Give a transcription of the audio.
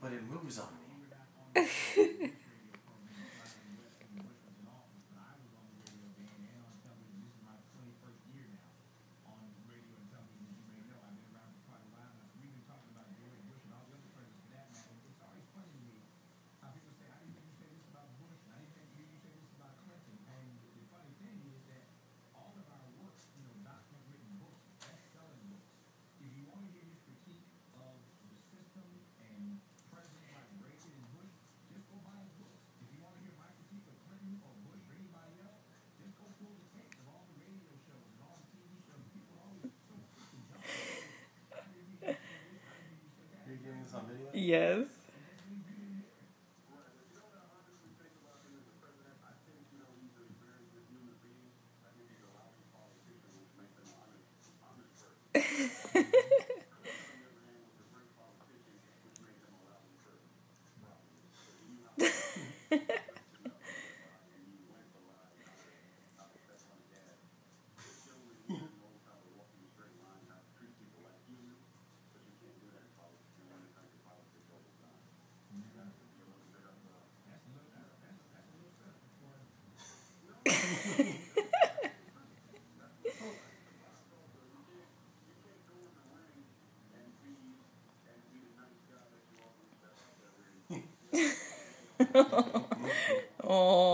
but it moves on me. Yes. oh.